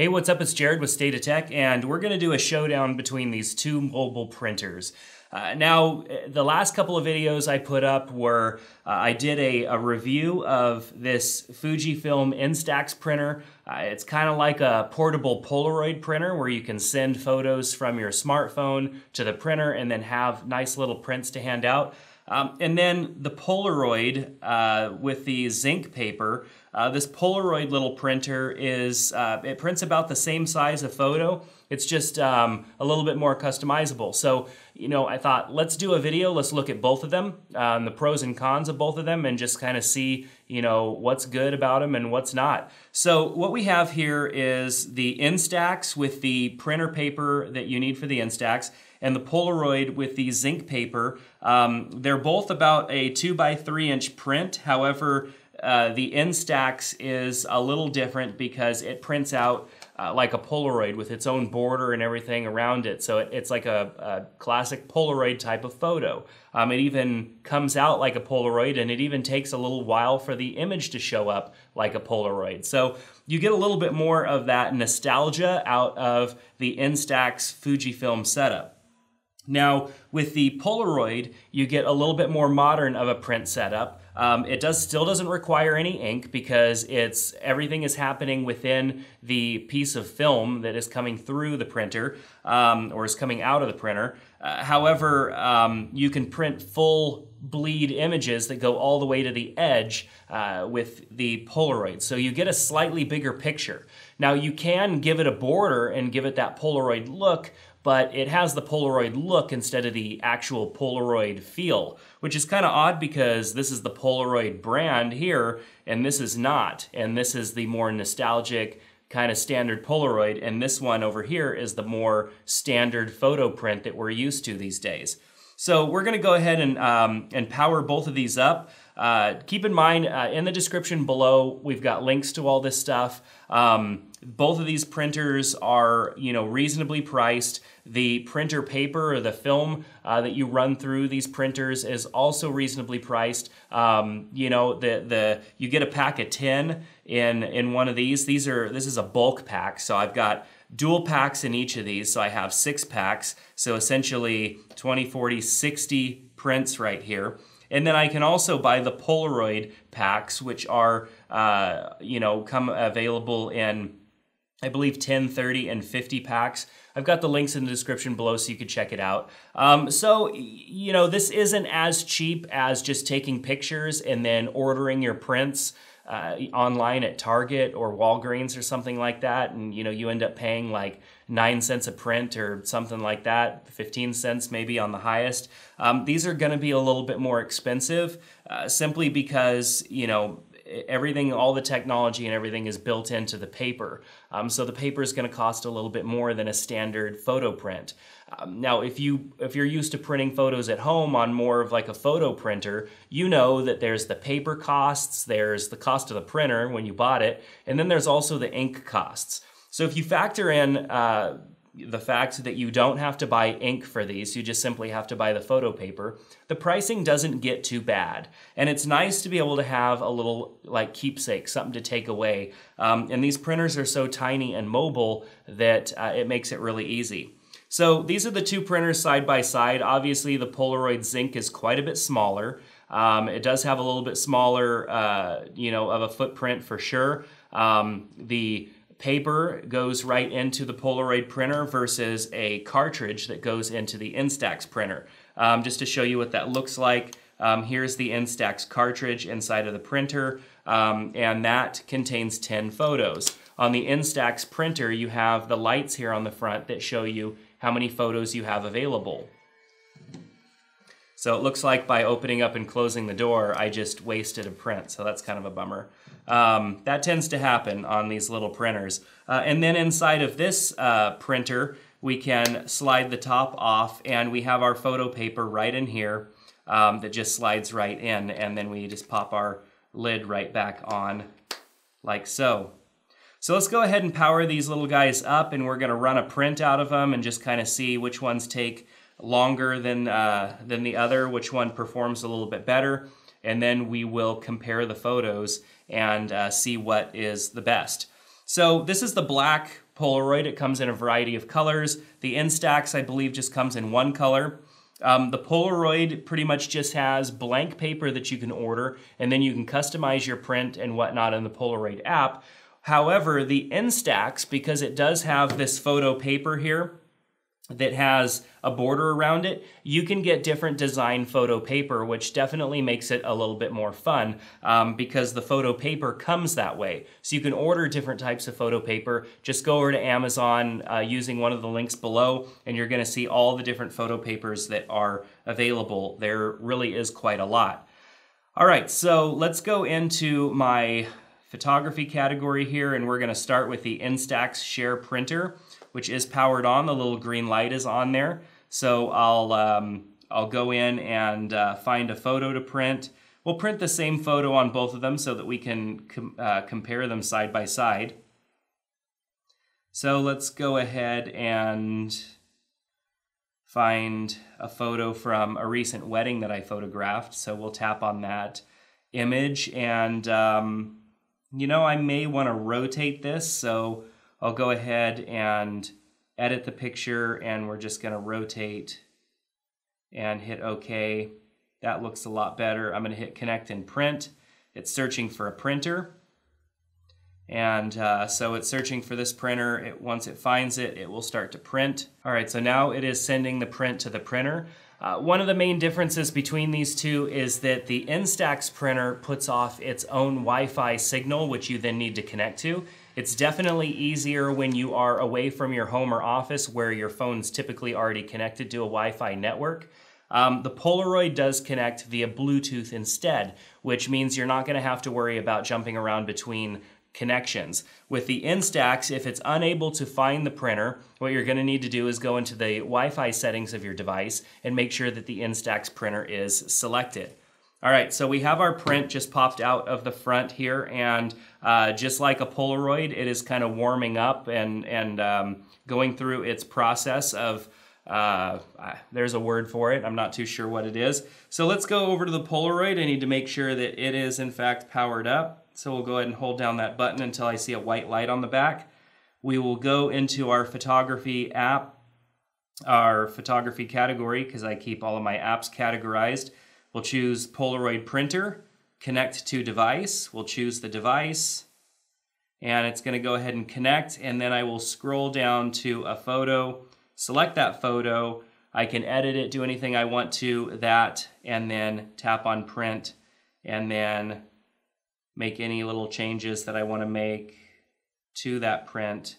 Hey, what's up? It's Jerad with State of Tech, and we're going to do a showdown between these two mobile printers. Uh, now, the last couple of videos I put up were uh, I did a, a, review of this Fujifilm Instax printer. Uh, it's kind of like a portable Polaroid printer where you can send photos from your smartphone to the printer and then have nice little prints to hand out. Um, and then the Polaroid uh, with the Zink paper. Uh, this Polaroid little printer is, uh, it prints about the same size of photo. It's just um, a little bit more customizable. So, you know, I thought let's do a video. Let's look at both of them, um, the pros and cons of both of them, and just kind of see, you know, what's good about them and what's not. So what we have here is the Instax with the printer paper that you need for the Instax and the Polaroid with the Zink paper. Um, they're both about a two by three inch print. However, uh, the Instax is a little different because it prints out uh, like a Polaroid with its own border and everything around it. So it, it's like a, a, classic Polaroid type of photo. Um, it even comes out like a Polaroid and it even takes a little while for the image to show up like a Polaroid. So you get a little bit more of that nostalgia out of the Instax Fujifilm setup. Now, with the Polaroid, you get a little bit more modern of a print setup. Um, it does still doesn't require any ink because it's everything is happening within the piece of film that is coming through the printer um, or is coming out of the printer. Uh, however, um, you can print full bleed images that go all the way to the edge uh, with the Polaroid. So you get a slightly bigger picture. Now you can give it a border and give it that Polaroid look, but it has the Polaroid look instead of the actual Polaroid feel, which is kind of odd because this is the Polaroid brand here, and this is not. And this is the more nostalgic, kind of standard Polaroid, and this one over here is the more standard photo print that we're used to these days. So we're gonna go ahead and, um, and power both of these up. Uh, keep in mind, uh, in the description below, we've got links to all this stuff. Um, both of these printers are, you know, reasonably priced. The printer paper or the film uh, that you run through these printers is also reasonably priced. Um, you know, the the you get a pack of ten in in one of these. These are this is a bulk pack, so I've got dual packs in each of these. So I have six packs. So essentially 20, 40, 60 prints right here. And then I can also buy the Polaroid packs, which are, uh, you know, come available in, I believe, 10, 30, and 50 packs. I've got the links in the description below so you can check it out. Um, so, you know, this isn't as cheap as just taking pictures and then ordering your prints. Uh, online at Target or Walgreens or something like that, and you know you end up paying like nine cents a print or something like that, 15 cents maybe on the highest. Um, these are going to be a little bit more expensive uh, simply because, you know, everything, all the technology and everything is built into the paper. Um, so the paper is going to cost a little bit more than a standard photo print. Um, now, if you if you're used to printing photos at home on more of like a photo printer, you know that there's the paper costs, there's the cost of the printer when you bought it, and then there's also the ink costs. So if you factor in uh, the fact that you don't have to buy ink for these, you just simply have to buy the photo paper, the pricing doesn't get too bad. And it's nice to be able to have a little like keepsake, something to take away. Um, and these printers are so tiny and mobile that uh, it makes it really easy. So these are the two printers side by side. Obviously the Polaroid Zink is quite a bit smaller. Um, it does have a little bit smaller, uh, you know, of a footprint for sure. Um, the paper goes right into the Polaroid printer versus a cartridge that goes into the Instax printer. Um, just to show you what that looks like, um, here's the Instax cartridge inside of the printer, um, and that contains 10 photos. On the Instax printer, you have the lights here on the front that show you how many photos you have available. So it looks like by opening up and closing the door, I just wasted a print, so that's kind of a bummer. Um, that tends to happen on these little printers. Uh, and then inside of this uh, printer, we can slide the top off and we have our photo paper right in here um, that just slides right in and then we just pop our lid right back on like so. So let's go ahead and power these little guys up and we're gonna run a print out of them and just kind of see which ones take longer than, uh, than the other, which one performs a little bit better. and then we will compare the photos and uh, see what is the best. So this is the black Polaroid. It comes in a variety of colors. The Instax, I believe, just comes in one color. Um, the Polaroid pretty much just has blank paper that you can order, and then you can customize your print and whatnot in the Polaroid app. However, the Instax, because it does have this photo paper here, that has a border around it, you can get different design photo paper, which definitely makes it a little bit more fun um, because the photo paper comes that way. So you can order different types of photo paper. Just go over to Amazon uh, using one of the links below, and you're going to see all the different photo papers that are available. There really is quite a lot. All right, so let's go into my photography category here, and we're going to start with the Instax Share Printer which is powered on. The little green light is on there. So I'll, um, I'll go in and uh, find a photo to print. We'll print the same photo on both of them so that we can com uh, compare them side by side. So let's go ahead and find a photo from a recent wedding that I photographed. So we'll tap on that image and, um, you know, I may want to rotate this. So I'll go ahead and edit the picture and we're just going to rotate and hit OK. That looks a lot better. I'm going to hit connect and print. It's searching for a printer. And uh, so it's searching for this printer. It, once it finds it, it will start to print. All right, so now it is sending the print to the printer. Uh, one of the main differences between these two is that the Instax printer puts off its own Wi-Fi signal, which you then need to connect to. It's definitely easier when you are away from your home or office where your phone's typically already connected to a Wi-Fi network. Um, the Polaroid does connect via Bluetooth instead, which means you're not going to have to worry about jumping around between connections. With the Instax, if it's unable to find the printer, what you're going to need to do is go into the Wi-Fi settings of your device and make sure that the Instax printer is selected. All right, so we have our print just popped out of the front here, and uh, just like a Polaroid, it is kind of warming up and, and um, going through its process of, uh, there's a word for it, I'm not too sure what it is. So let's go over to the Polaroid. I need to make sure that it is in fact powered up. So we'll go ahead and hold down that button until I see a white light on the back. We will go into our photography app, our photography category, because I keep all of my apps categorized. We'll choose Polaroid printer, connect to device. We'll choose the device and it's going to go ahead and connect and then I will scroll down to a photo, select that photo. I can edit it, do anything I want to that, and then tap on print and then make any little changes that I want to make to that print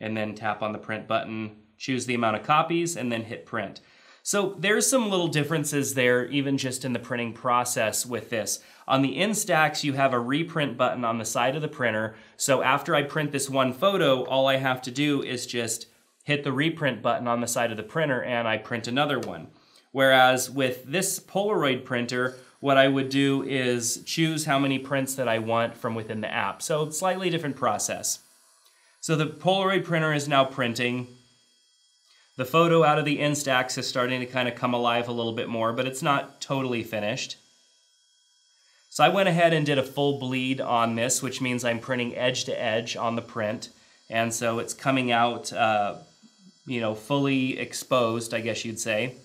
and then tap on the print button, choose the amount of copies, and then hit print. So there's some little differences there, even just in the printing process with this. On the Instax, you have a reprint button on the side of the printer. So after I print this one photo, all I have to do is just hit the reprint button on the side of the printer and I print another one. Whereas with this Polaroid printer, what I would do is choose how many prints that I want from within the app. So slightly different process. So the Polaroid printer is now printing. The photo out of the Instax is starting to kind of come alive a little bit more, but it's not totally finished. So I went ahead and did a full bleed on this, which means I'm printing edge to edge on the print. And so it's coming out, uh, you know, fully exposed, I guess you'd say.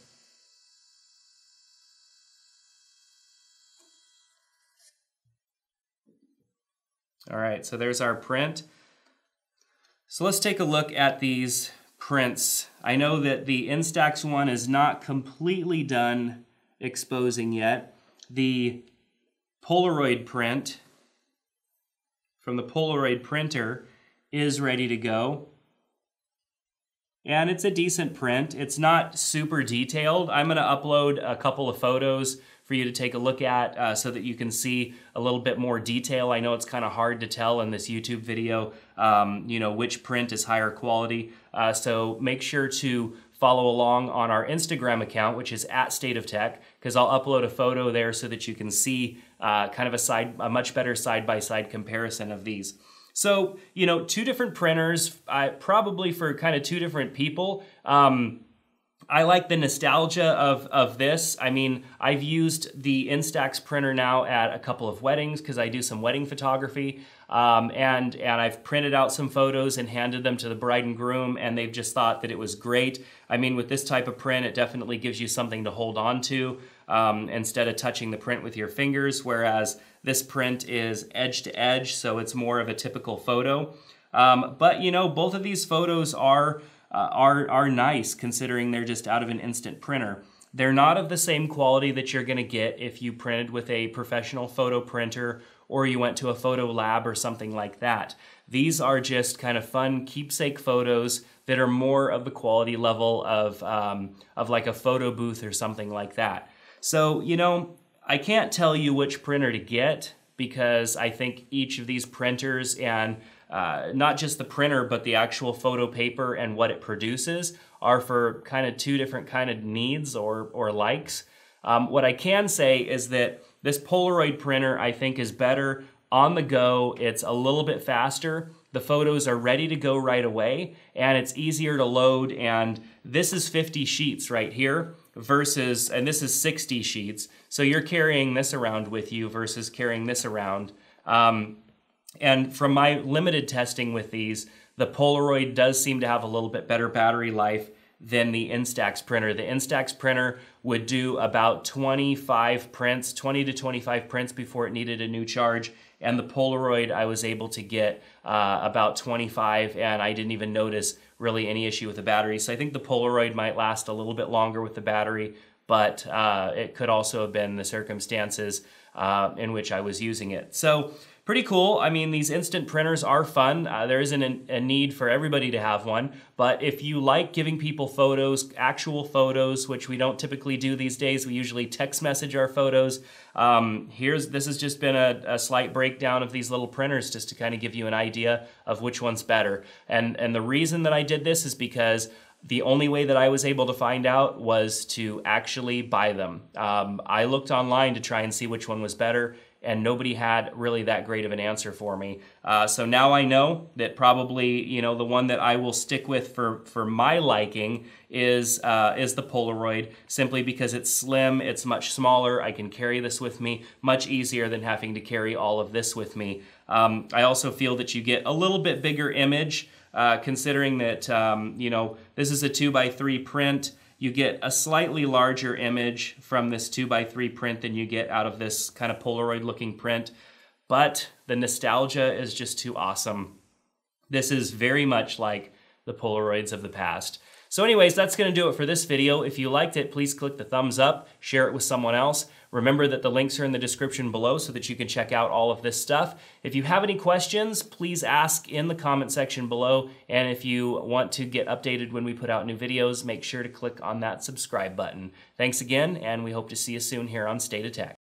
All right, so there's our print. So let's take a look at these prints. I know that the Instax one is not completely done exposing yet. The Polaroid print from the Polaroid printer is ready to go. And it's a decent print. It's not super detailed. I'm gonna upload a couple of photos for you to take a look at uh, so that you can see a little bit more detail. I know it's kind of hard to tell in this YouTube video, um, you know, which print is higher quality. Uh, so make sure to follow along on our Instagram account, which is at State of Tech, because I'll upload a photo there so that you can see uh, kind of a side, a much better side-by-side -side comparison of these. So, you know, two different printers, probably for kind of two different people. Um, I like the nostalgia of, of this. I mean, I've used the Instax printer now at a couple of weddings because I do some wedding photography. Um, and, and I've printed out some photos and handed them to the bride and groom, and they've just thought that it was great. I mean, with this type of print, it definitely gives you something to hold on to um, instead of touching the print with your fingers, whereas this print is edge to edge, so it's more of a typical photo. Um, but you know, both of these photos are uh, are, are nice considering they're just out of an instant printer. They're not of the same quality that you're going to get if you printed with a professional photo printer or you went to a photo lab or something like that. These are just kind of fun keepsake photos that are more of the quality level of, um, of like a photo booth or something like that. So, you know, I can't tell you which printer to get because I think each of these printers and uh, not just the printer, but the actual photo paper and what it produces are for kind of two different kind of needs or, or likes. Um, what I can say is that this Polaroid printer I think is better on the go. It's a little bit faster. The photos are ready to go right away and it's easier to load. And this is 50 sheets right here versus, and this is 60 sheets. So you're carrying this around with you versus carrying this around. Um, and from my limited testing with these, the Polaroid does seem to have a little bit better battery life than the Instax printer. The Instax printer would do about 25 prints, 20 to 25 prints before it needed a new charge. And the Polaroid, I was able to get uh, about 25, and I didn't even notice really any issue with the battery. So I think the Polaroid might last a little bit longer with the battery, but uh, it could also have been the circumstances uh, in which I was using it. So pretty cool. I mean, these instant printers are fun. Uh, there isn't an, a need for everybody to have one, but if you like giving people photos, actual photos, which we don't typically do these days, we usually text message our photos. Um, here's this has just been a, a, slight breakdown of these little printers just to kind of give you an idea of which one's better. And and the reason that I did this is because the only way that I was able to find out was to actually buy them. Um, I looked online to try and see which one was better, and nobody had really that great of an answer for me. Uh, so now I know that probably you know the one that I will stick with for for my liking is uh, is the Polaroid, simply because it's slim, it's much smaller. I can carry this with me much easier than having to carry all of this with me. Um, I also feel that you get a little bit bigger image, uh, considering that um, you know this is a two by three print you get a slightly larger image from this 2x3 print than you get out of this kind of Polaroid looking print, but the nostalgia is just too awesome. This is very much like the Polaroids of the past. So anyways, that's going to do it for this video. If you liked it, please click the thumbs up, share it with someone else. Remember that the links are in the description below so that you can check out all of this stuff. If you have any questions, please ask in the comment section below. And if you want to get updated when we put out new videos, make sure to click on that subscribe button. Thanks again, and we hope to see you soon here on State of Tech.